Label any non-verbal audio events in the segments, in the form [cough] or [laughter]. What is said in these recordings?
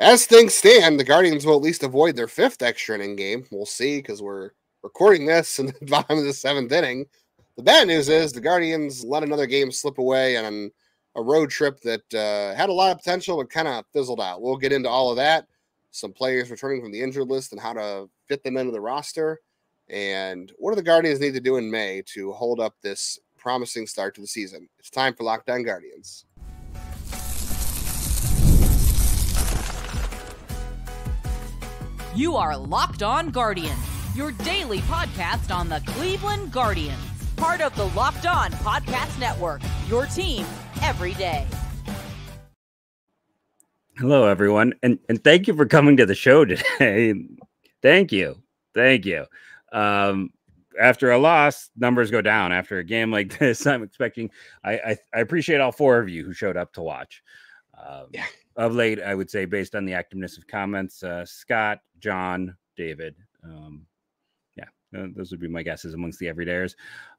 as things stand, the Guardians will at least avoid their fifth extra inning game. We'll see because we're recording this in [laughs] the bottom of the seventh inning. The bad news is the Guardians let another game slip away on a road trip that uh, had a lot of potential but kind of fizzled out. We'll get into all of that, some players returning from the injured list and how to fit them into the roster, and what do the Guardians need to do in May to hold up this promising start to the season. It's time for Locked On Guardians. You are Locked On Guardians, your daily podcast on the Cleveland Guardians, part of the Locked On Podcast Network, your team every day. Hello, everyone, and, and thank you for coming to the show [laughs] today. thank you. Thank you. Um, after a loss, numbers go down. After a game like [laughs] this, I'm expecting. I I, I appreciate all four of you who showed up to watch. Um, yeah. Of late, I would say, based on the activeness of comments, uh, Scott, John, David. Um, yeah, those would be my guesses amongst the everydayers.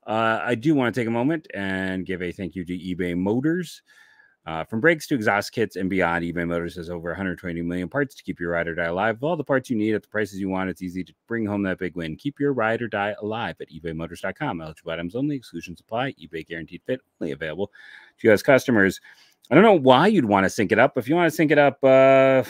Uh, I do want to take a moment and give a thank you to eBay Motors. Uh, from brakes to exhaust kits and beyond, eBay Motors has over 120 million parts to keep your ride or die alive. With all the parts you need at the prices you want, it's easy to bring home that big win. Keep your ride or die alive at ebaymotors.com. Eligible items only, exclusions apply. eBay guaranteed fit, only available to U.S. customers. I don't know why you'd want to sync it up. If you want to sync it up, uh,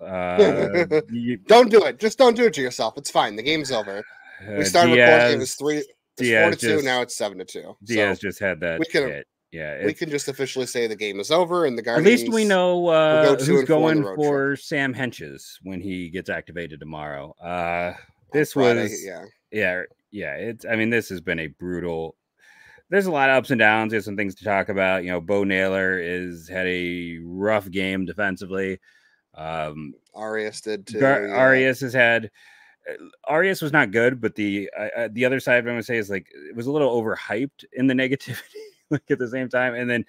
uh, [laughs] you, don't do it. Just don't do it to yourself. It's fine. The game's over. We uh, started Diaz, recording. It was three. It was Diaz four to just, two. Now it's seven to two. Diaz so just had that. We can. Hit. Yeah, we can just officially say the game is over, and the Guardians. At least we know uh, go who's going for trip. Sam Hentges when he gets activated tomorrow. Uh, this Friday, was yeah, yeah, yeah. It's. I mean, this has been a brutal. There's a lot of ups and downs. There's some things to talk about. You know, Bo Naylor is had a rough game defensively. Um, Arias did too. Gar- yeah. Arias has had. Uh, Arias was not good, but the uh, the other side I'm to say is like it was a little overhyped in the [laughs] negativity. like at the same time. And then,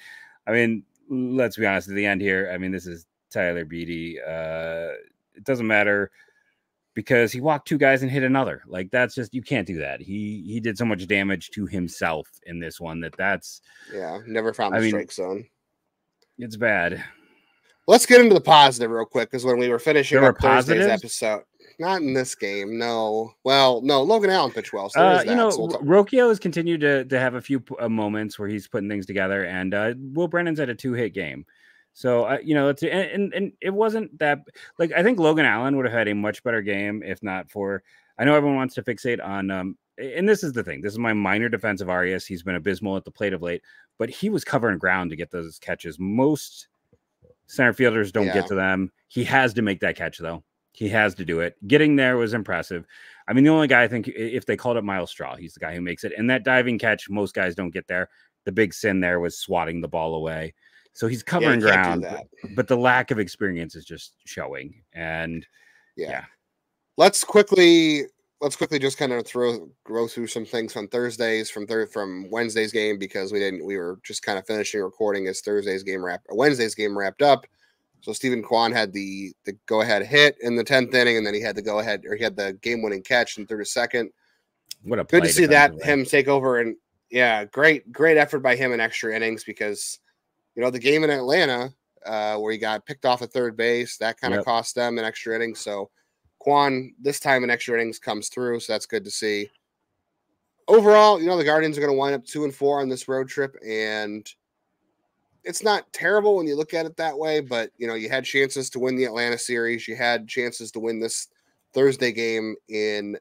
I mean, let's be honest, at the end here, I mean, this is Tyler Beede. Uh, it doesn't matter because he walked two guys and hit another. Like that's just you can't do that. He he did so much damage to himself in this one that that's yeah, never found the I strike mean, zone. It's bad. Let's get into the positive real quick because when we were finishing there up Thursday's episode, not in this game. No. Well, no. Logan Allen pitched well. So uh, you know, so Rocchio has continued to, to have a few uh, moments where he's putting things together, and uh, Will Brennan's at a two hit game. So uh, you know, it's and, and, and it wasn't that like I think Logan Allen would have had a much better game if not for. I know everyone wants to fixate on, um, and this is the thing. This is my minor defense of Arias. He's been abysmal at the plate of late, but he was covering ground to get those catches. Most center fielders don't yeah. get to them. He has to make that catch though. He has to do it. Getting there was impressive. I mean, the only guy I think if they called it Myles Straw, he's the guy who makes it. And that diving catch, most guys don't get there. The big sin there was swatting the ball away. So he's covering yeah, ground, but, but, the lack of experience is just showing. And yeah. yeah. Let's quickly let's quickly just kind of throw go through some things from Thursdays from third from Wednesday's game because we didn't we were just kind of finishing recording as Thursday's game wrapped Wednesday's game wrapped up. So Stephen Kwan had the the go ahead hit in the tenth inning, and then he had the go ahead or he had the game winning catch in thirty second. What a good to see that him take over and yeah, great great effort by him in extra innings because you know the game in Atlanta uh, where he got picked off at third base that kind of yep. cost them an extra inning. So Kwan this time in extra innings comes through, so that's good to see. Overall, you know the Guardians are going to wind up two and four on this road trip, and it's not terrible when you look at it that way, but you know, you had chances to win the Atlanta series, you had chances to win this Thursday game in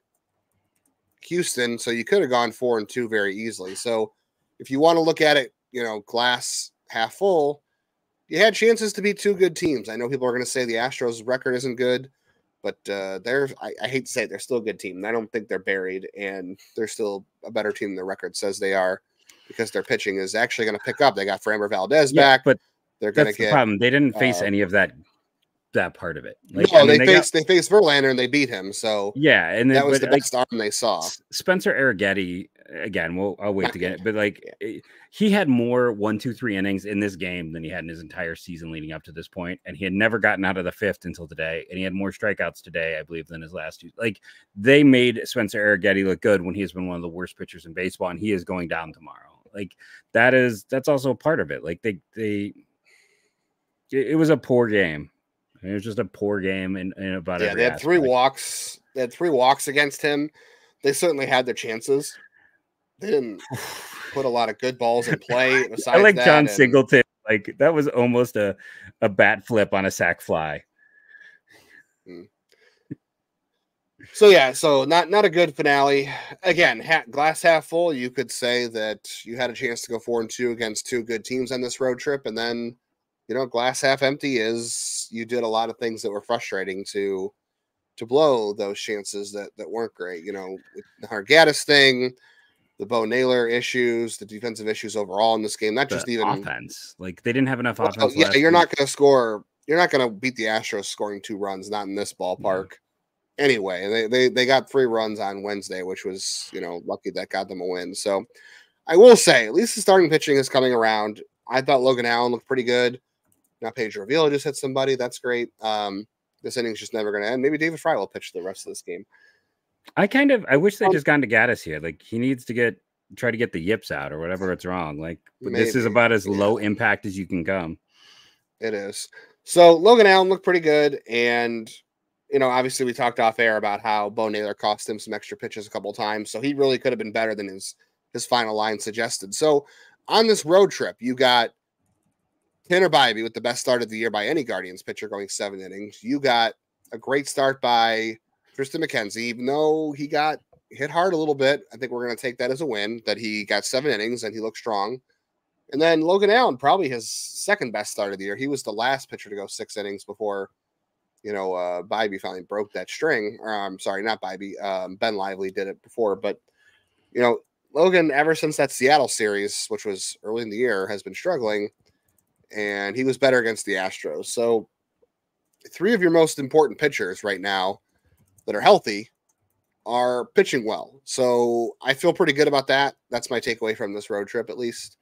Houston, so you could have gone four and two very easily. So if you want to look at it, you know, glass half full, you had chances to be two good teams. I know people are going to say the Astros record isn't good, but uh, they're I, I, hate to say it, they're still a good team. I don't think they're buried, and they're still a better team than the record says they are because their pitching is actually going to pick up. They got Framber Valdez yeah, back, but they're going to get the problem. They didn't face uh, any of that that part of it. Like, no, I mean, they, they faced got, they faced Verlander and they beat him. So yeah, and that was the like, best arm they saw. Spencer Arrighetti again. We'll I'll wait to get it, but [laughs] like yeah. Eh, he had more one, two, three innings in this game than he had in his entire season leading up to this point, and he had never gotten out of the fifth until today, and he had more strikeouts today, I believe, than his last two. Like they made Spencer Arrighetti look good when he has been one of the worst pitchers in baseball, and he is going down tomorrow. Like that is that's also a part of it. Like they they it, it was a poor game. It was just a poor game in, in about yeah. They had aspect. three walks. They had three walks against him. They certainly had their chances. They didn't put a lot of good balls in play. [laughs] I like that, John and- Singleton. Like that was almost a a bat flip on a sack fly. Mm. So yeah, so not not a good finale. Again, ha- glass half full. You could say that you had a chance to go four and two against two good teams on this road trip, and then you know, glass half empty is you did a lot of things that were frustrating to to blow those chances that that weren't great. You know, the Hargaddis thing, the Bo Naylor issues, the defensive issues overall in this game. Not The just even offense. Like they didn't have enough well, offense. yeah, you're week. not going to score. You're not going to beat the Astros scoring two runs. Not in this ballpark. Anyway, they, they they got three runs on Wednesday, which was you know lucky that got them a win. So I will say, at least the starting pitching is coming around. I thought Logan Allen looked pretty good. Now Pedro Avila just hit somebody. That's great. Um, this inning's just never going to end. Maybe David Fry will pitch the rest of this game. I kind of I wish they Um, just gone to Gaddis here. Like he needs to get try to get the yips out or whatever [laughs] it's wrong. Like but this is about as low impact as you can come. It is. So Logan Allen looked pretty good, and you know, obviously we talked off air about how Bo Naylor cost him some extra pitches a couple times, so he really could have been better than his his final line suggested. So on this road trip, you got Tanner Bibee with the best start of the year by any Guardians pitcher, going seven innings. You got a great start by Tristan McKenzie, even though he got hit hard a little bit. I think we're going to take that as a win that he got seven innings and he looked strong. And then Logan Allen, probably his second best start of the year. He was the last pitcher to go six innings before, you know, uh, Bibee finally broke that string. Or I'm sorry, not Bibee. Um, ben Lively did it before, but you know, Logan, ever since that Seattle series, which was early in the year, has been struggling, and he was better against the Astros. So, three of your most important pitchers right now that are healthy are pitching well. So I feel pretty good about that. That's my takeaway from this road trip, at least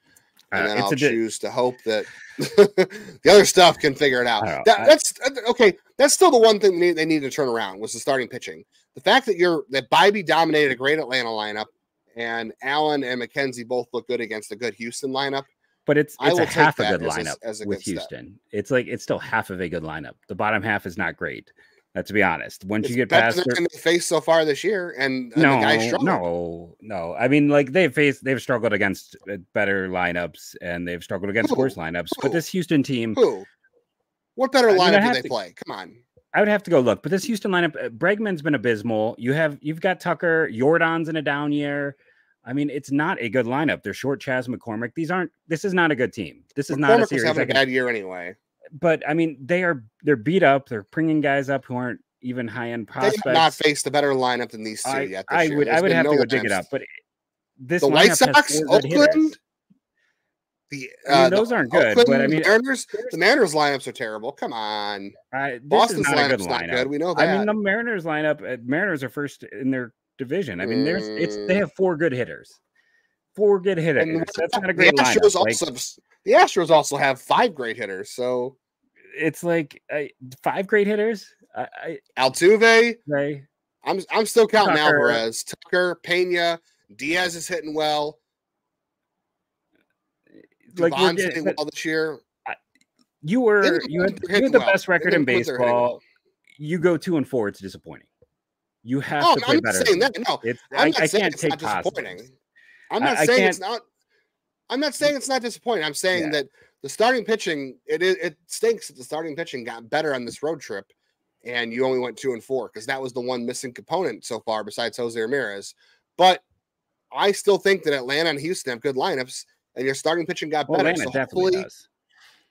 and Uh, then I'll choose to hope that [laughs] the other stuff can figure it out. I don't know. That, that's uh, okay. That's still the one thing they need, they need to turn around was the starting pitching. The fact that you're that Bibee dominated a great Atlanta lineup, and Allen and McKenzie both look good against a good Houston lineup. but it's it's a half a good as a- lineup as a with good step. Houston. It's like it's still half of a good lineup. The bottom half is not great. Uh, to be honest, once It's you get past their- they faced so far this year, and, and no, the guy struggled. no, no. I mean, like they've faced, they've struggled against uh, better lineups, and they've struggled against Who? worse lineups. Who? But this Houston team, Who? What better I mean, lineup have did they to- play? Come on. I would have to go look. But this Houston lineup, uh, Bregman's been abysmal. You have, you've got Tucker, Jordan's in a down year. I mean, it's not a good lineup. They're short Chas McCormick. These aren't. This is not a good team. This is not a series. having I a bad year anyway. But I mean, they are they're beat up. They're bringing guys up who aren't even high end They prospects. have not faced a better lineup than these two I, yet. I would I would have no to go dig it up, but this the White Sox. Oakland, the I mean, uh, those the aren't good, but I mean, Mariners, the Mariners lineups are terrible. Come on, I, Boston's is not lineup's not good. We know that. I mean, the Mariners lineup. uh, Mariners are first in their division. I mean, there's it's they Mm. have four good hitters, four good hitters. and That's not a the great Astros lineup. Like, also the Astros also have five great hitters. So it's like uh, five great hitters. I, I Altuve, say I'm I'm still counting Tucker. Alvarez, Tucker, Pena, Diaz is hitting well. like getting, hitting well this year. you were They're- you had, you had the well. best record They're in hitting- they're hitting well. baseball. You go two and four. It's disappointing. You have Oh, to no, play I'm not better. saying that. No, It's I'm I, not I saying can't it's take not disappointing. positives. I'm not I saying it's can't- I'm not saying it's not disappointing. I'm saying Yeah. that the starting pitching it it, stinks that the starting pitching got better on this road trip, and you only went two and four because that was the one missing component so far besides Jose Ramirez. But I still think that Atlanta and Houston have good lineups, and your starting pitching got better. Atlanta so hopefully, does.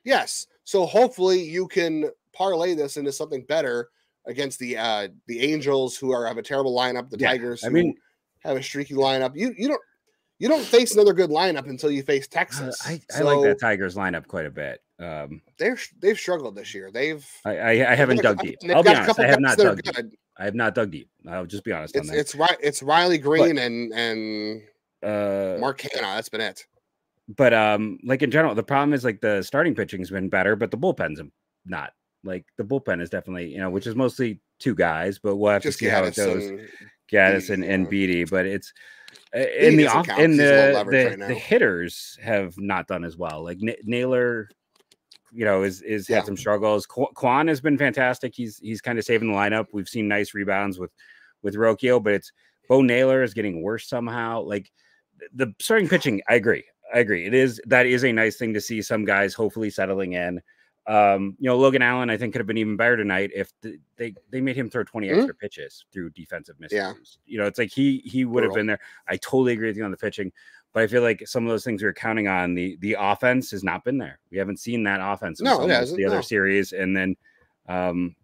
yes. So hopefully you can parlay this into something better against the uh the Angels who are have a terrible lineup, the Yeah, Tigers I who mean- have a streaky lineup. You you don't you don't face another good lineup until you face Uh, Texas. I, I so like that Tigers lineup quite a bit. Um, they're they've struggled this year. They've I, I, I haven't dug deep. I'll be honest. I have not dug deep. good. I have not dug deep. I'll just be honest It's on that. it's right. It's Riley Greene and and uh, Mark Canha. That's been it. but um, like in general, the problem is like the starting pitching's been better, but the bullpen's not. Like the bullpen is definitely, you know, which is mostly two guys, but we'll have Just to see how it goes. and Gaddis and, and yeah. Beede, but it's in the off in 'cause he's low the the, right the hitters have not done as well. Like N- Naylor, you know, is is yeah. had some struggles. Qu- Kwan has been fantastic. He's he's kind of saving the lineup. We've seen nice rebounds with with Rocchio, but it's Bo Naylor is getting worse somehow. Like the starting pitching, I agree. I agree. It is that is a nice thing to see some guys hopefully settling in. Um, you know, Logan Allen, I think could have been even better tonight if the, they they made him throw 20 mm-hmm. extra pitches through defensive misses. Yeah. You know, it's like he he would have been there. I totally agree with you on the pitching, but I feel like some of those things we are counting on the the offense has not been there. We haven't seen that offense. No, it hasn't, the other series, and then um,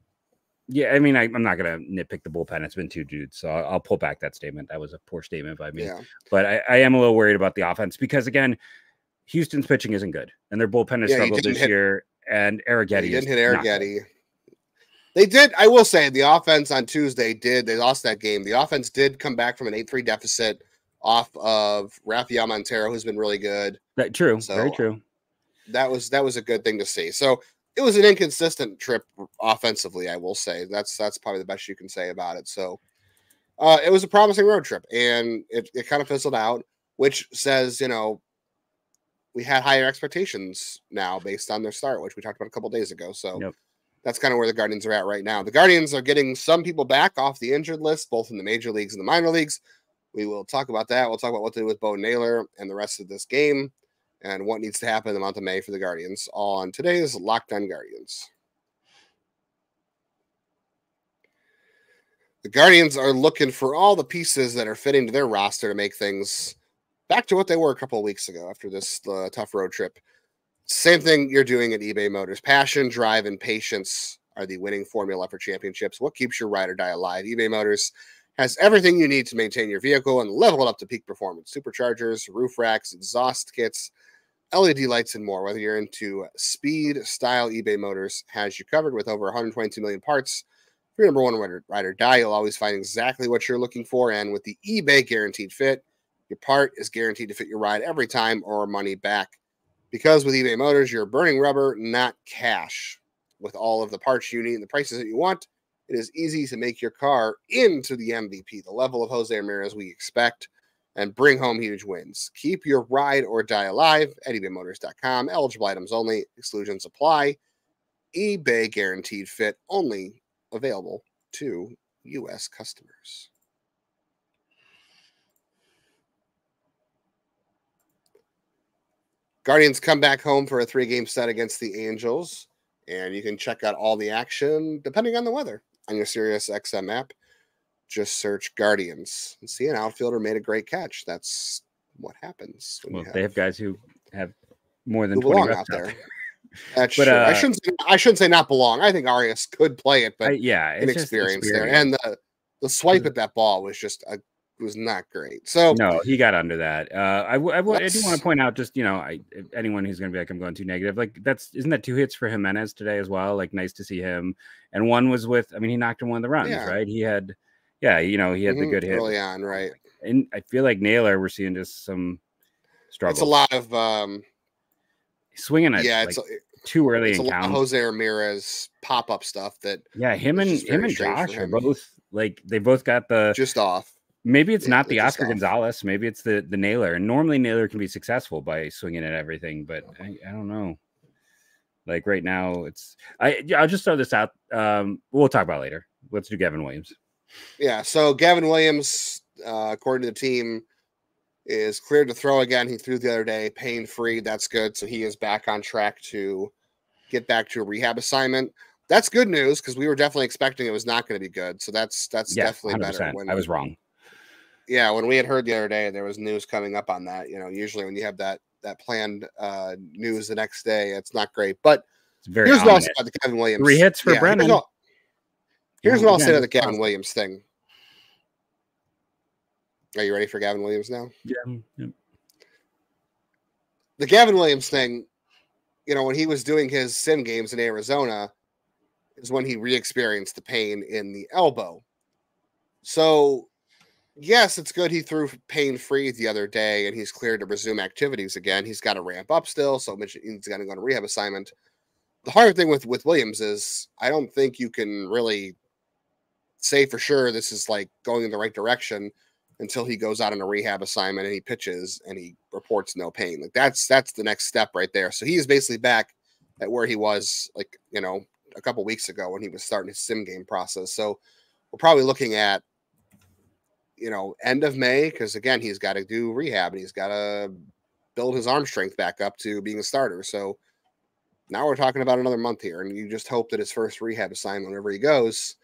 yeah, I mean, I, am not gonna nitpick the bullpen. It's been two dudes, so I'll, I'll, pull back that statement. That was a poor statement by me. Yeah. But I, I, am a little worried about the offense because again, Houston's pitching isn't good, and their bullpen has yeah, struggled this hit, year. And Arrighetti didn't hit Arrighetti. They did. I will say the offense on Tuesday did. They lost that game. The offense did come back from an eight three deficit off of Rafael Montero, who's been really good. That true. So Very true. That was that was a good thing to see. So it was an inconsistent trip offensively, I will say. That's that's probably the best you can say about it. So uh, it was a promising road trip, and it, it kind of fizzled out, which says, you know, we had higher expectations now based on their start, which we talked about a couple days ago. So yep. that's kind of where the Guardians are at right now. The Guardians are getting some people back off the injured list, both in the major leagues and the minor leagues. We will talk about that. We'll talk about what to do with Bo Naylor and the rest of this game and what needs to happen in the month of May for the Guardians on today's Locked On Guardians. The Guardians are looking for all the pieces that are fitting to their roster to make things back to what they were a couple of weeks ago after this uh, tough road trip. Same thing you're doing at eBay Motors. Passion, drive, and patience are the winning formula for championships. What keeps your ride or die alive? eBay Motors has everything you need to maintain your vehicle and level it up to peak performance. Superchargers, roof racks, exhaust kits, LED lights, and more. Whether you're into speed, style, eBay Motors has you covered with over 122 million parts. For your number one rider, rider die, you'll always find exactly what you're looking for. And with the eBay guaranteed fit, your part is guaranteed to fit your ride every time or money back. Because with eBay Motors, you're burning rubber, not cash. With all of the parts you need and the prices that you want, it is easy to make your car into the MVP, the level of Jose Ramirez we expect and bring home huge wins. Keep your ride or die alive at ebaymotors.com. Eligible items only, exclusions apply. eBay guaranteed fit only available to U.S. customers. Guardians come back home for a three game set against the Angels, and you can check out all the action depending on the weather on your Sirius XM app just search Guardians and see an outfielder made a great catch. That's what happens. well, have, they have guys who have more than 20 reps out there. [laughs] That's but, true. Uh, I shouldn't. Say, I shouldn't say not belong. I think Arias could play it, but I, yeah, inexperience, there. And the the swipe at that ball was just a was not great. So no, he got under that. Uh, I, I, I do want to point out just you know, I, anyone who's going to be like I'm going too negative, like that's isn't that two hits for Giménez today as well? Like nice to see him. And one was with, I mean, he knocked in one of the runs, yeah. right? He had yeah, you know, he had mm-hmm. the good hit early on, right? And I feel like Naylor, we're seeing just some struggle. It's a lot of um swinging it. Yeah, it's like too early it's in a Jose Ramirez pop up stuff that. Yeah, him and him and Josh are both like they both got the just off. Maybe it's not the Oscar Gonzalez. Maybe it's the the Naylor. And normally Naylor can be successful by swinging at everything, but I, I don't know. Like right now, it's I. I'll just throw this out. Um, we'll talk about later. Let's do Gavin Williams. Yeah. So Gavin Williams, uh, according to the team, is cleared to throw again. He threw the other day, pain free. That's good. So he is back on track to get back to a rehab assignment. That's good news because we were definitely expecting it was not going to be good. So that's that's yeah, definitely 100%. better. When, I was wrong. Yeah, when we had heard the other day, there was news coming up on that. You know, usually when you have that that planned uh, news the next day, it's not great. But it's very here's what about the Gavin Williams. Three hits for yeah, Brennan. Here's what I'll say to the Gavin Williams thing. Are you ready for Gavin Williams now? Yeah. The Gavin Williams thing, you know, when he was doing his sim games in Arizona, is when he re-experienced the pain in the elbow. So, yes, it's good he threw pain free the other day and he's cleared to resume activities again. He's got to ramp up still, so he's got to go on a rehab assignment. The hard thing with with Williams is I don't think you can really say for sure this is like going in the right direction until he goes out on a rehab assignment and he pitches and he reports no pain. Like that's that's the next step right there. So he is basically back at where he was like you know a couple weeks ago when he was starting his sim game process. So we're probably looking at you know end of May because again he's got to do rehab and he's got to build his arm strength back up to being a starter. So now we're talking about another month here, and you just hope that his first rehab assignment, wherever he goes,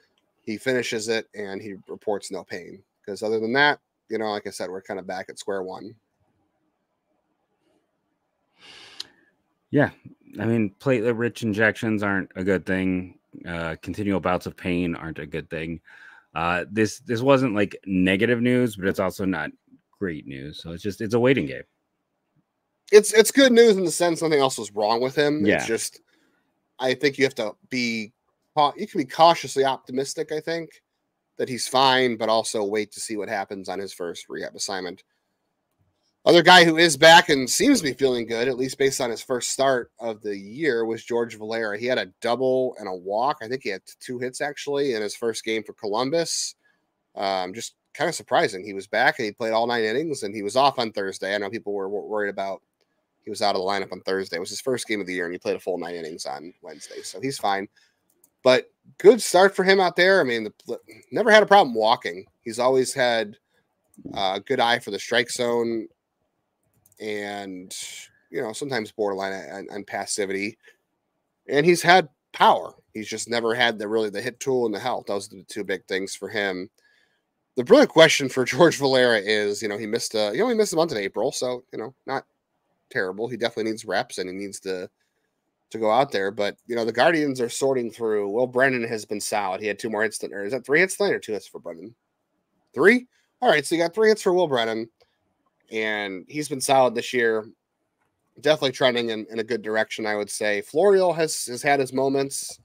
he finishes it and he reports no pain. Because other than that, you know, like I said, we're kind of back at square one. Yeah, I mean, platelet-rich injections aren't a good thing. Uh, continual bouts of pain aren't a good thing. Uh, this this wasn't like negative news, but it's also not great news. So it's just it's a waiting game it's it's good news in the sense nothing else was wrong with him. Yeah. It's just I think you have to be you can be cautiously optimistic, I think, that he's fine, but also wait to see what happens on his first rehab assignment. Other guy who is back and seems to be feeling good, at least based on his first start of the year, was George Valera. He had a double and a walk. I think he had two hits actually in his first game for Columbus. Um, just kind of surprising. He was back and he played all nine innings and he was off on Thursday. I know people were worried about he was out of the lineup on Thursday. It was his first game of the year, and he played a full nine innings on Wednesday, so he's fine. But good start for him out there. I mean, the, never had a problem walking. He's always had a good eye for the strike zone, and you know sometimes borderline on passivity. And he's had power. He's just never had the really the hit tool and the health. Those are the two big things for him. The brilliant question for [laughs] George Valera is, you know, he missed a he only missed a month in April, so you know, not terrible. He definitely needs reps and he needs to to go out there. But you know, the Guardians are sorting through. Will Brennan has been solid. He had two more hits or is that three hits tonight or two hits for Brennan? Three? All right, so you got three hits for Will Brennan, and he's been solid this year. Definitely trending in, in a good direction, I would say. Florial has has had his moments.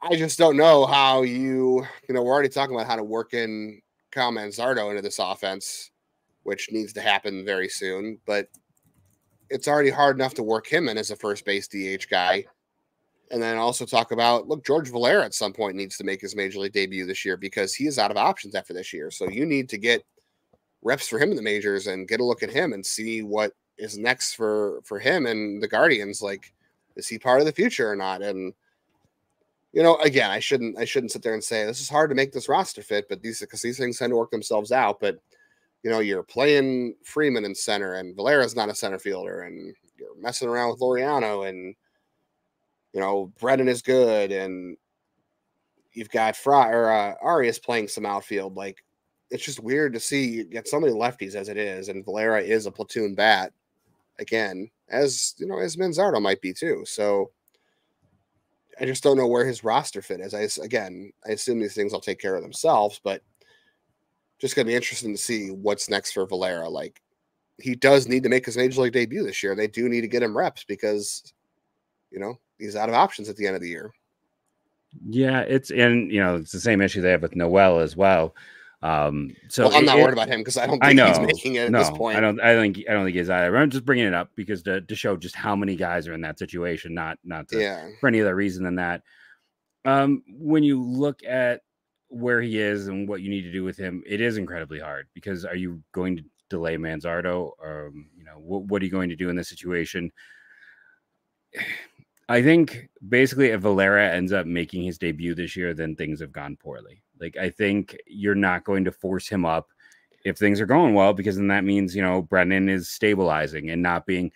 I just don't know how you, you know, we're already talking about how to work in Kyle Manzardo into this offense which needs to happen very soon. But it's already hard enough to work him in as a first base DH guy. And then also talk about look, George Valera at some point needs to make his major league debut this year because he is out of options after this year. So you need to get reps for him in the majors and get a look at him and see what is next for for him and the Guardians. Like, is he part of the future or not? And you know, again, I shouldn't I shouldn't sit there and say this is hard to make this roster fit, but these because these things tend to work themselves out. But you know, you're playing Freeman in center and Valera's not a center fielder and you're messing around with Laureano and you know, Brennan is good and you've got Fry or uh, Arias playing some outfield. Like it's just weird to see you get so many lefties as it is, and Valera is a platoon bat again, as you know, as Manzardo might be too. So I just don't know where his roster fit is. I again, I assume these things will take care of themselves, but just to be interesting to see what's next for Valera. Like he does need to make his major league debut this year. They do need to get him reps because you know he's out of options at the end of the year. Yeah, it's and you know it's the same issue they have with Noel as well. Um, so well, I'm not it, worried about him because I don't think I know, he's making it at no, this point. I don't. I think. I don't think he's either. I'm just bringing it up because to, to show just how many guys are in that situation, not not to, yeah. for any other reason than that. Um, when you look at where he is and what you need to do with him, it is incredibly hard because are you going to delay Manzardo? Or, um, you know, what, what are you going to do in this situation? [sighs] I think basically if Valera ends up making his debut this year, then things have gone poorly. Like I think you're not going to force him up if things are going well, because then that means you know Brennan is stabilizing and not being.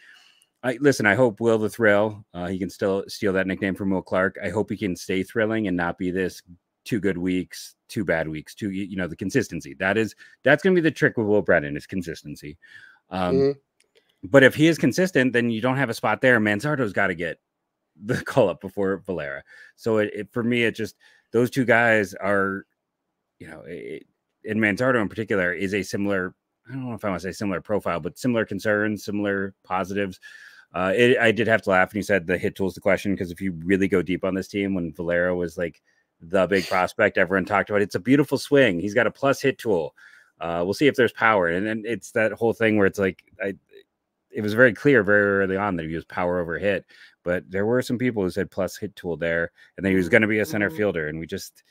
I listen. I hope Will the Thrill. Uh, he can still steal that nickname from Will Clark. I hope he can stay thrilling and not be this two good weeks, two bad weeks, two you know the consistency. That is that's going to be the trick with Will Brennan is consistency. Um, mm-hmm. But if he is consistent, then you don't have a spot there. Manzardo's got to get the [laughs] call up before Valera. So it, it, for me, it just those two guys are, you know, it, and Manzardo in particular is a similar. I don't know if I want to say similar profile, but similar concerns, similar positives. Uh, it, I did have to laugh when you said the hit tool is the question because if you really go deep on this team, when Valera was like the big prospect everyone talked about. It's a beautiful swing. He's got a plus hit tool. Uh, we'll see if there's power. And then it's that whole thing where it's like, I, it was very clear very early on that he was power over hit, but there were some people who said plus hit tool there, and then he was going to be a center mm-hmm. fielder, and we just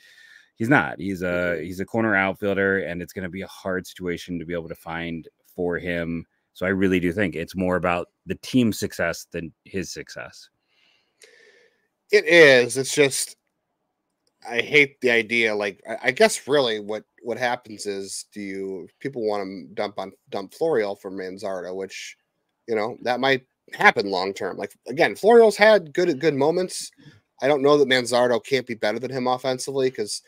he's not. He's mm-hmm. a he's a corner outfielder, and it's going to be a hard situation to be able to find for him, So I really do think it's more about the team success than his success. It is. It's just I hate the idea. Like I, I guess really what what happens is do you people want to dump on dump Florial for Manzardo, which you know that might happen long term. Like again, Florial's had good good moments. I don't know that Manzardo can't be better than him offensively because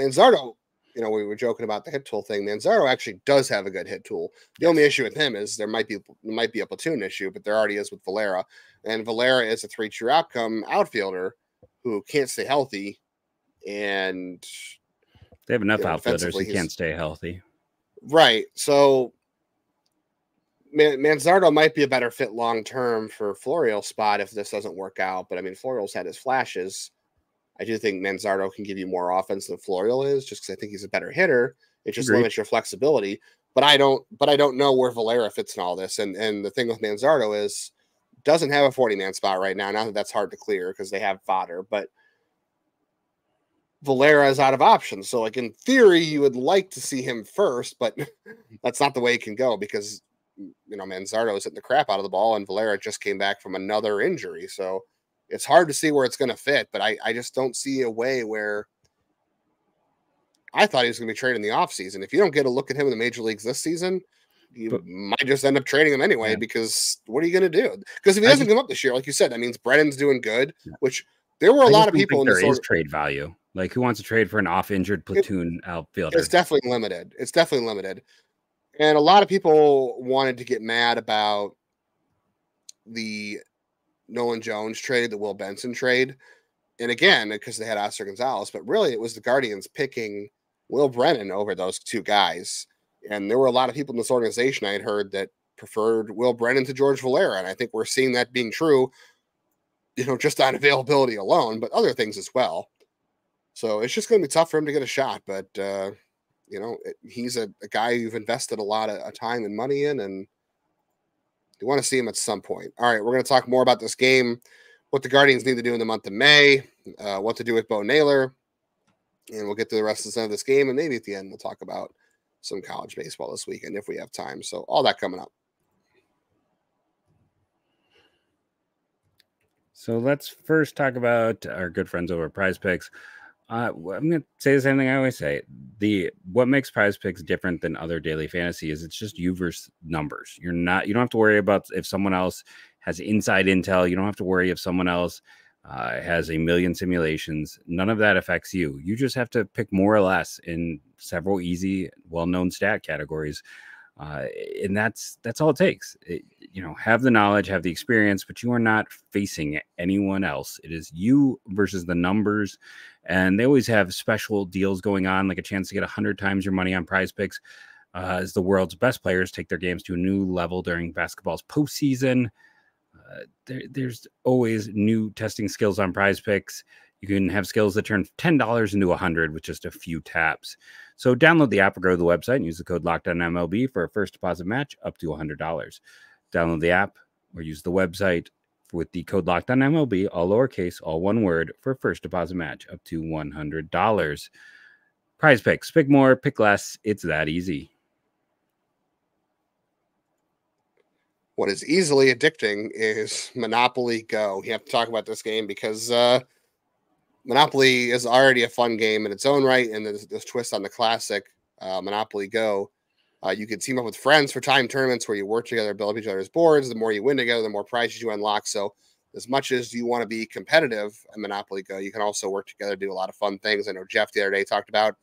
Manzardo, you know, we were joking about the hit tool thing. Manzardo actually does have a good hit tool. The only issue with him is there might be might be a platoon issue, but there already is with Valera. And Valera is a three true outcome outfielder who can't stay healthy and they have enough you know, outfielders who can't stay healthy. Right. So Man- Manzardo might be a better fit long term for Florial's spot if this doesn't work out. But I mean, Florial's had his flashes. I do think Manzardo can give you more offense than Florial is, just because I think he's a better hitter. It just Agreed. limits your flexibility. But I don't. But I don't know where Valera fits in all this. And and the thing with Manzardo is doesn't have a 40 man spot right now. Now that that's hard to clear because they have fodder, but Valera is out of options. So, like in theory, you would like to see him first, but [laughs] that's not the way it can go because you know Manzardo is hitting the crap out of the ball, and Valera just came back from another injury. So it's hard to see where it's going to fit. But I, I just don't see a way where I thought he was going to be traded in the offseason. If you don't get a look at him in the major leagues this season, you but, might just end up trading him anyway yeah. because what are you going to do? Because if he doesn't come up this year, like you said, that means Brennan's doing good, yeah. which there were a I lot of people in this is trade value. Like who wants to trade for an off-injured platoon it, outfielder? It's definitely limited. It's definitely limited. And a lot of people wanted to get mad about the Nolan Jones trade, the Will Benson trade. And again, because they had Oscar Gonzalez, but really it was the Guardians picking Will Brennan over those two guys. And there were a lot of people in this organization I had heard that preferred Will Brennan to George Valera. And I think we're seeing that being true, you know, just on [laughs] availability alone, but other things as well. So it's just going to be tough for him to get a shot. But, uh, you know, he's a, a, guy you've invested a lot of time and money in, and you want to see him at some point. All right, we're going to talk more about this game, what the Guardians need to do in the month of May, uh, what to do with Bo Naylor, and we'll get to the rest of the of this game. And maybe at the end, we'll talk about some college baseball this weekend if we have time. So, all that coming up. So let's first talk about our good friends over at Prize Picks. Uh, I'm going to say the same thing I always say. The what makes Prize Picks different than other daily fantasy is it's just you versus numbers. You're not you don't have to worry about if someone else has inside intel. You don't have to worry if someone else uh, has a million simulations. None of that affects you. You just have to pick more or less in several easy, well-known stat categories, uh, and that's that's all it takes. It, you know, have the knowledge, have the experience, but you are not facing anyone else. It is you versus the numbers and they always have special deals going on, like a chance to get 100 times your money on prize picks uh, as the world's best players take their games to a new level during basketball's postseason. Uh, there, there's always new testing skills on prize picks. You can have skills that turn $10 into 100 with just a few taps. So download the app or go to the website and use the code LOCKEDONMLB for a first deposit match up to $100. Download the app or use the website with the code locked on MLB, all lowercase, all one word, for a first deposit match up to $100. Prize picks, pick more, pick less. It's that easy. What is easily addicting is Monopoly Go. You have to talk about this game because uh, Monopoly is already a fun game in its own right, and there's this twist on the classic uh, Monopoly Go. Uh, you can team up with friends for time tournaments where you work together, build up each other's boards. The more you win together, the more prizes you unlock. So, as much as you want to be competitive in Monopoly Go, you can also work together, do a lot of fun things. I know Jeff the other day talked about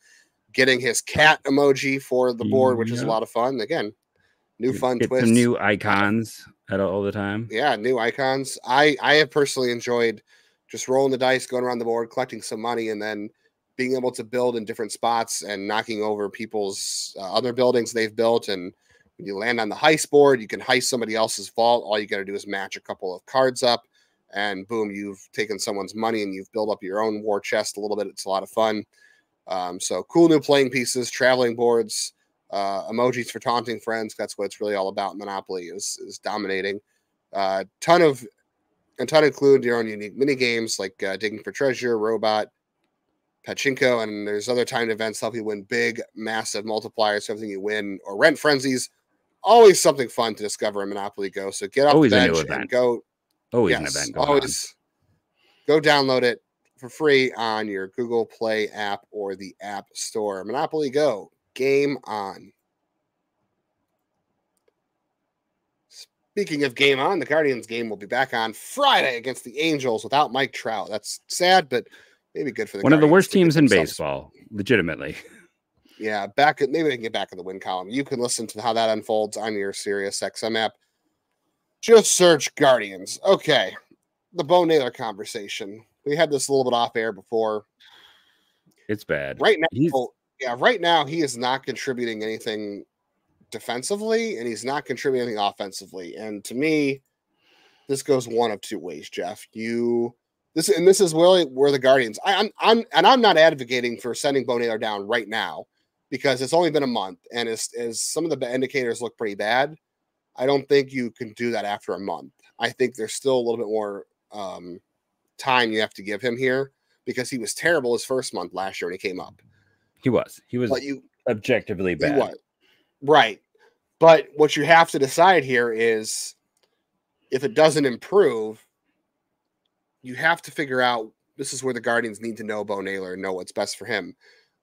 getting his cat emoji for the board, which yeah. is a lot of fun. Again, new fun Get twists. Some new icons at all the time. Yeah, new icons. I I have personally enjoyed just rolling the dice, going around the board, collecting some money, and then being able to build in different spots and knocking over people's uh, other buildings they've built. And when you land on the heist board, you can heist somebody else's vault. All you got to do is match a couple of cards up, and boom, you've taken someone's money and you've built up your own war chest a little bit. It's a lot of fun. Um, so cool new playing pieces, traveling boards, uh, emojis for taunting friends. That's what it's really all about. Monopoly is is dominating. Uh, ton of a to include your own unique mini games like uh, digging for treasure, robot, Pachinko, and there's other timed events help you win big, massive multipliers. So everything you win or rent frenzies, always something fun to discover in Monopoly Go. So get off always the bench and go. Always yes, an event. always on. go download it for free on your Google Play app or the App Store. Monopoly Go, game on. Speaking of game on, the Guardians game will be back on Friday against the Angels without Mike Trout. That's sad, but maybe good for the one Guardians of the worst teams in baseball, legitimately. [laughs] Yeah, back maybe they can get back in the win column. You can listen to how that unfolds on your Sirius XM app. Just search Guardians. Okay, the Bo Naylor conversation. We had this a little bit off air before. It's bad right now. He's... Yeah, right now he is not contributing anything defensively, and he's not contributing offensively. And to me, this goes one of two ways, Jeff. You this and this is really where the Guardians. I, am I'm, I'm and I'm not advocating for sending Bo Naylor down right now because it's only been a month, and as as some of the indicators look pretty bad, I don't think you can do that after a month. I think there's still a little bit more um, time you have to give him here because he was terrible his first month last year when he came up. He was. He was. But you objectively bad. Right. But what you have to decide here is if it doesn't improve, you have to figure out this is where the Guardians need to know Bo Naylor and know what's best for him.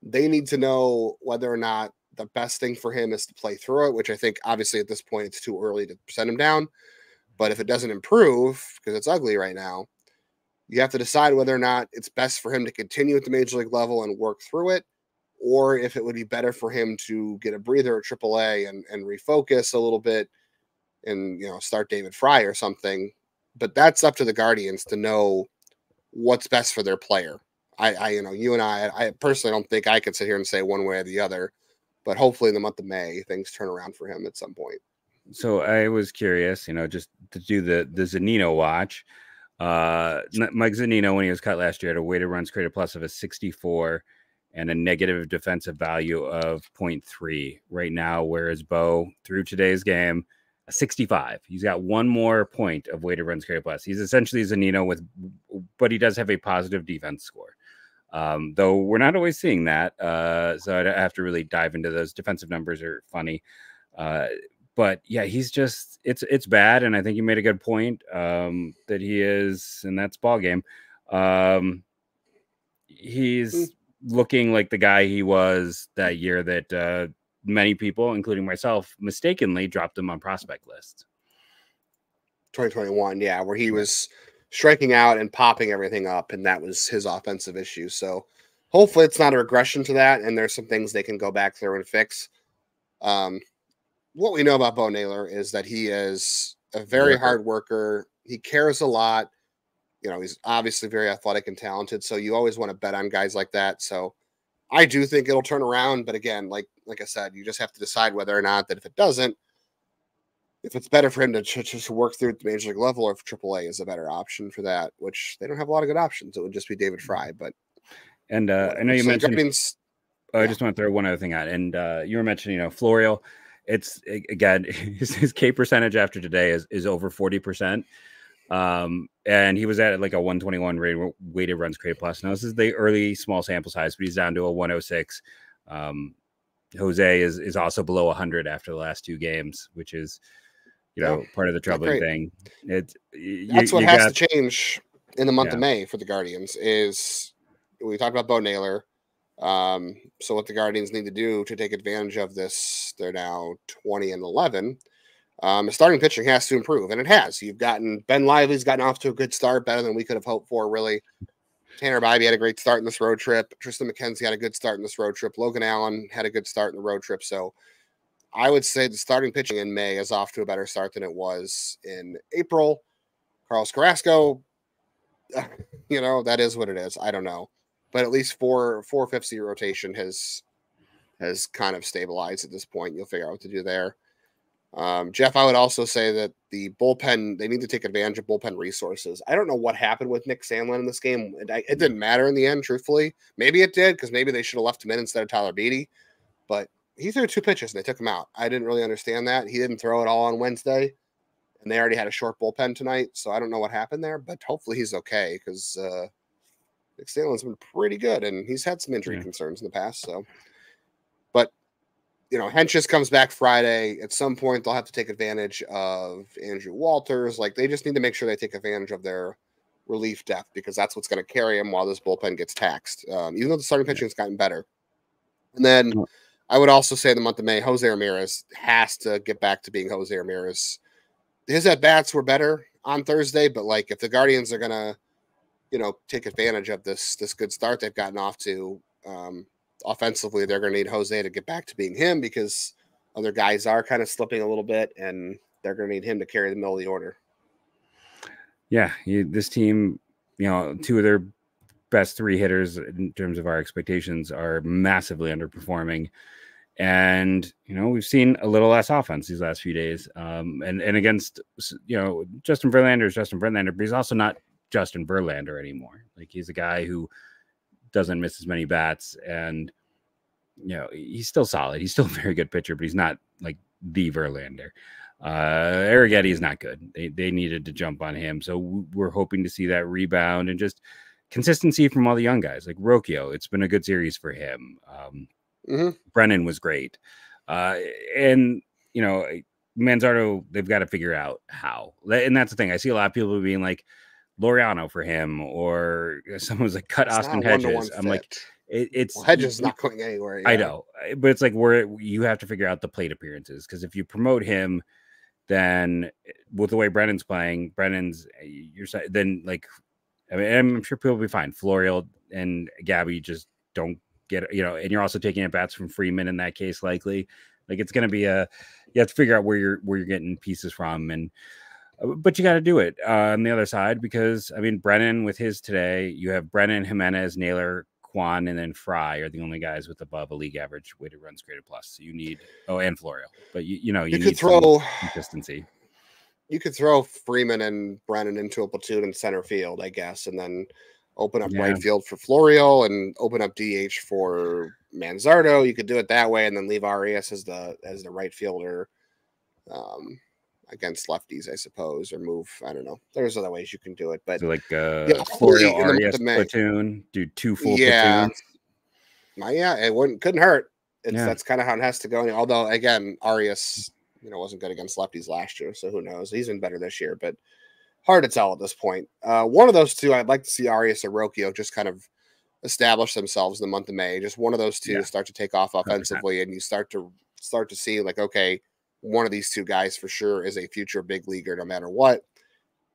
They need to know whether or not the best thing for him is to play through it, which I think obviously at this point it's too early to send him down. But if it doesn't improve, because it's ugly right now, you have to decide whether or not it's best for him to continue at the major league level and work through it, or if it would be better for him to get a breather at AAA and, and refocus a little bit and you know start David Fry or something. But that's up to the Guardians to know what's best for their player. I, I you know, you and I, I personally don't think I could sit here and say one way or the other, but hopefully in the month of May things turn around for him at some point. So I was curious, you know, just to do the the Zunino watch. Uh, Mike Zunino, when he was cut last year, had a weighted runs created plus of a 64 and a negative defensive value of 0.3 right now. Whereas Bo, through today's game, a 65. He's got one more point of weighted runs created plus. He's essentially Zunino with, but he does have a positive defense score. Um, though we're not always seeing that. Uh, so I have to really dive into those defensive numbers are funny. Uh, but yeah, he's just it's it's bad, and I think you made a good point um, that he is, and that's ball game. Um, he's mm. Looking like the guy he was that year that uh, many people, including myself, mistakenly dropped him on prospect lists. 2021, yeah, where he was striking out and popping everything up, and that was his offensive issue. So hopefully, it's not a regression to that, and there's some things they can go back through and fix. Um, what we know about Bo Naylor is that he is a very hard worker. He cares a lot. You know, he's obviously very athletic and talented. So you always want to bet on guys like that. So I do think it'll turn around. But again, like like I said, you just have to decide whether or not that if it doesn't, if it's better for him to just work through at the major league level or if AAA is a better option for that, which they don't have a lot of good options. It would just be David mm. Fry. But and uh, I know you so mentioned. Guardians, oh, I just want to throw one other thing out. And uh, you were mentioning, you know, Florial it's again [laughs] his, his K percentage after today is is over forty percent. Um, and he was at like a 121 rate, weighted runs created plus. Now this is the early small sample size, but he's down to a 106. Um, Jose is is also below 100 after the last two games, which is you know yeah, part of the troubling thing. It's that's what has got, to change in the month yeah. of May for the Guardians. Is we talked about Bo Naylor. Um, so what the Guardians need to do to take advantage of this, they're now 20 and 11. Um, starting pitching has to improve, and it has. You've gotten Ben Lively's gotten off to a good start, better than we could have hoped for, really. Tanner Bibee had a great start in this road trip. Tristan McKenzie had a good start in this road trip. Logan Allen had a good start in the road trip. So I would say the starting pitching in May is off to a better start than it was in April. Carlos Carrasco, [laughs] you know, that is what it is. I don't know but at least four four your rotation has has kind of stabilized at this point. You'll figure out what to do there. Um, Jeff, I would also say that the bullpen they need to take advantage of bullpen resources. I don't know what happened with Nick Sandlin in this game. It, it didn't matter in the end, truthfully. Maybe it did because maybe they should have left him in instead of Tyler Beede. But he threw two pitches and they took him out. I didn't really understand that. He didn't throw it all on Wednesday, and they already had a short bullpen tonight. So I don't know what happened there, but hopefully he's okay because uh, Nick Sandlin's been pretty good, and he's had some injury yeah. concerns in the past. So, but you know, Hentges comes back Friday. At some point, they'll have to take advantage of Andrew Walters. Like they just need to make sure they take advantage of their relief depth because that's what's going to carry them while this bullpen gets taxed. Um, even though the starting pitching has gotten better. And then I would also say the month of May, Jose Ramirez has to get back to being Jose Ramirez. His at bats were better on Thursday, but like if the Guardians are gonna, you know, take advantage of this this good start they've gotten off to, um, offensively, they're going to need Jose to get back to being him because other guys are kind of slipping a little bit, and they're going to need him to carry the middle of the order. Yeah, you, this team, you know, two of their best three hitters in terms of our expectations are massively underperforming. And you know we've seen a little less offense these last few days, um, and and against you know Justin Verlander is Justin Verlander, but he's also not Justin Verlander anymore. Like he's a guy who doesn't miss as many bats, and you know he's still solid. He's still a very good pitcher, but he's not like the Verlander. Uh, Arrighetti is not good. They they needed to jump on him, so we're hoping to see that rebound and just consistency from all the young guys like Rocchio. It's been a good series for him. Um, mm-hmm. Brennan was great, uh, and you know Manzardo. They've got to figure out how, and that's the thing. I see a lot of people being like Laureano for him, or someone's like cut it's Austin Hedges. I'm fit. like, it, it's well, Hedges not going anywhere. I know, eh, but it's like where you have to figure out the plate appearances because if you promote him, then eh, with the way Brennan's playing, Brennan's eh, you're then like, I mean, I'm sure people will be fine. Florial and Gabby just don't get you know, and you're also taking at bats from Freeman in that case, likely. Like it's going to be a you have to figure out where you're where you're getting pieces from and uh, but you got to do it uh, on the other side because I mean Brennan with his today, you have Brennan, Giménez, Naylor, Kwan, and then Fry are the only guys with above a league average weighted runs created plus. So you need oh and Florial, but you you know you, you could throw consistency. You could throw Freeman and Brennan into a platoon in center field, I guess, and then open up yeah. right field for Florial and open up DH for Manzardo. You could do it that way, and then leave Arias as the as the right fielder. Um, against lefties, I suppose, or move. I don't know. There's other ways you can do it, but so like uh, yeah, Arias platoon, do two full yeah. platoons. My, yeah, it wouldn't couldn't hurt. It's yeah. that's kind of how it has to go. Although again, Arias, you know, wasn't good against lefties last year, so who knows? He's been better this year, but hard to tell at this point. Uh, one of those two, I'd like to see Arias or Rocchio just kind of establish themselves in the month of May. Just one of those two yeah. start to take off offensively, 100%. and you start to start to see like, okay, one of these two guys for sure is a future big leaguer no matter what.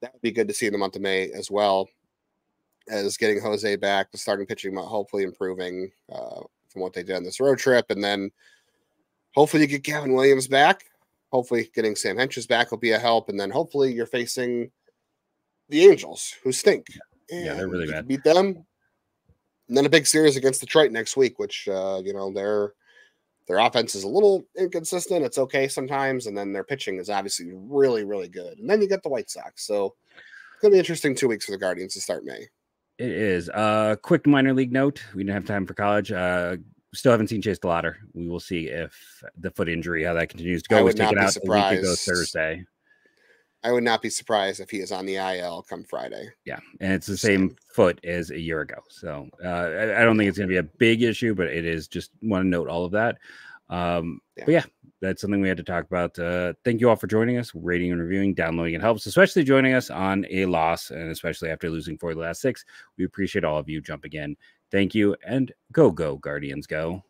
That would be good to see in the month of May as well as getting Jose back, the starting pitching hopefully improving uh, from what they did on this road trip. And then hopefully you get Gavin Williams back. Hopefully getting Sam Hentges back will be a help. And then hopefully you're facing the Angels who stink. And yeah, they're really bad. Beat them. And then a big series against Detroit next week, which, uh, you know, they're their offense is a little inconsistent. It's okay sometimes, and then their pitching is obviously really, really good. And then you get the White Sox. So it's gonna be interesting two weeks for the Guardians to start May. It is. Uh quick minor league note. We didn't have time for college. Uh still haven't seen Chase DeLauter. We will see if the foot injury, how that continues to go. I Was taken out surprised. a week ago Thursday. I would not be surprised if he is on the IL come Friday. Yeah, and it's the same foot as a year ago. So uh, I, I, don't think it's going to be a big issue, but it is just want to note all of that. Um, yeah. But yeah, that's something we had to talk about. Uh, thank you all for joining us, rating and reviewing, downloading. It helps, especially joining us on a loss, and especially after losing for the last six. We appreciate all of you jumping in. Thank you, and go, go, Guardians, go.